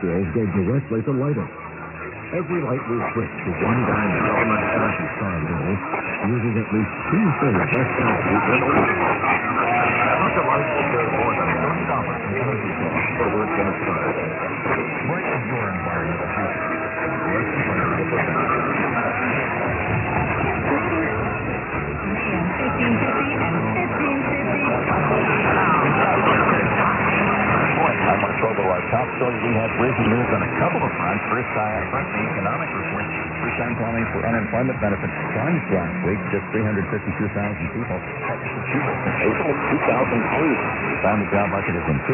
fuels go directly to lighting. Every light we switch to one element Energy Star bills uses at least two-thirds less energy than old top story. We have breaking news on a couple of fronts. First, uh, first the economic report. First time calling for unemployment benefits plunged last week. Just 352,000 people. April 2008. Found the job market has improved.